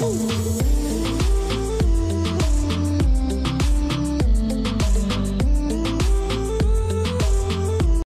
Ooh.